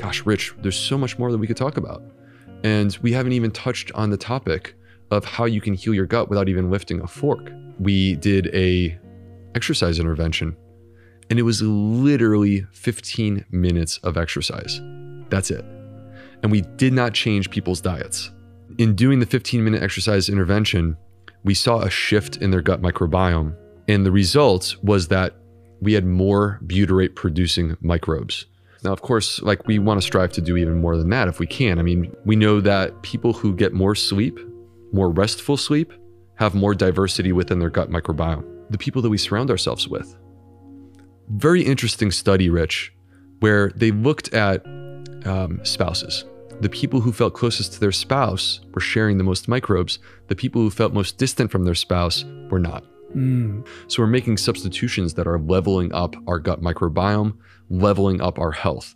gosh, Rich, there's so much more that we could talk about. And we haven't even touched on the topic of how you can heal your gut without even lifting a fork. We did a exercise intervention and it was literally 15 minutes of exercise. That's it. And we did not change people's diets. In doing the 15 minute exercise intervention, we saw a shift in their gut microbiome. And the result was that we had more butyrate producing microbes. Now, of course, like we want to strive to do even more than that if we can. I mean, we know that people who get more sleep, more restful sleep, have more diversity within their gut microbiome. The people that we surround ourselves with. Very interesting study, Rich, where they looked at um, spouses. The people who felt closest to their spouse were sharing the most microbes. The people who felt most distant from their spouse were not. Mm. So we're making substitutions that are leveling up our gut microbiome, leveling up our health.